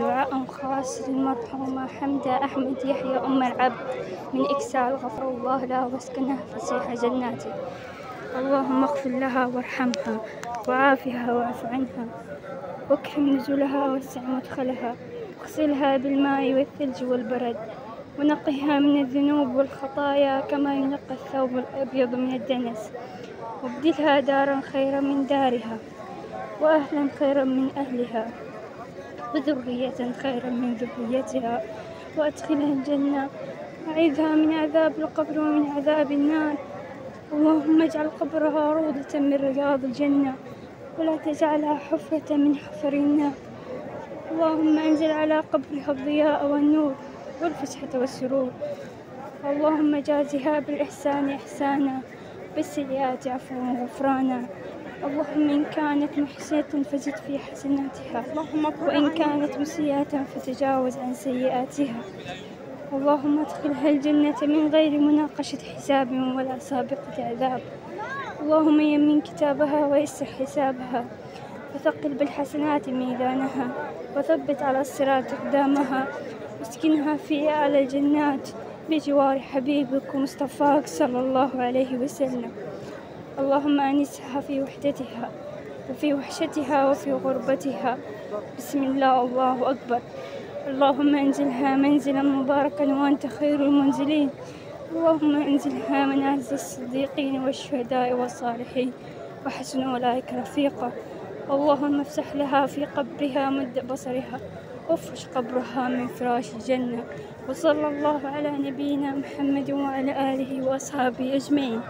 دعاء خاص للمرحومة حمدة أحمد يحيى أم العبد من إكسال. غفر الله لها واسكنها فسيح جناته. اللهم اغفر لها وارحمها وعافها واعف عنها واكرم نزلها واسع مدخلها. واغسلها بالماء والثلج والبرد ونقها من الذنوب والخطايا كما ينقى الثوب الأبيض من الدنس. وابدلها دارا خيرا من دارها وأهلا خيرا من أهلها. وذرية خيرا من ذريتها. وأدخلها الجنة. وأعيذها من عذاب القبر ومن عذاب النار. اللهم اجعل قبرها روضة من رياض الجنة. ولا تجعلها حفرة من حفر النار. اللهم انزل على قبرها الضياء والنور والفسحة والسرور. اللهم جازها بالإحسان إحسانا بالسيئات عفوا وغفرانا اللهم إن كانت محسنة فزد في حسناتها. وإن كانت مسيئة فتجاوز عن سيئاتها. اللهم ادخلها الجنة من غير مناقشة حساب ولا سابقة عذاب. اللهم يمن كتابها ويسر حسابها. وثقل بالحسنات ميزانها. وثبت على الصراط أقدامها. واسكنها في أعلى الجنات. بجوار حبيبك ومصطفاك صلى الله عليه وسلم. اللهم أنسها في وحدتها وفي وحشتها وفي غربتها. بسم الله الله أكبر. اللهم أنزلها منزلا مباركا وأنت خير المنزلين. اللهم أنزلها منازل الصديقين والشهداء والصالحين. وحسن أولئك رفيقا. اللهم افسح لها في قبرها مد بصرها. وافرش قبرها من فراش الجنة. وصلى الله على نبينا محمد وعلى آله وأصحابه أجمعين.